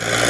you